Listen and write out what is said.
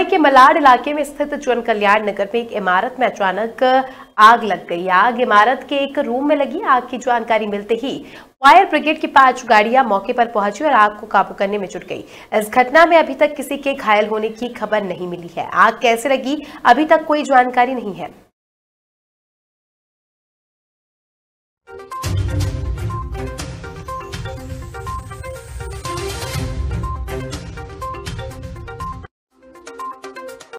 मुंबई के मलाड इलाके में स्थित जन कल्याण नगर में एक इमारत में अचानक आग लग गई। आग इमारत के एक रूम में लगी। आग की जानकारी मिलते ही फायर ब्रिगेड की पाँच गाड़ियाँ मौके पर पहुँची और आग को काबू करने में जुट गई। इस घटना में अभी तक किसी के घायल होने की खबर नहीं मिली है। आग कैसे लगी, अभी तक कोई जानकारी नहीं है।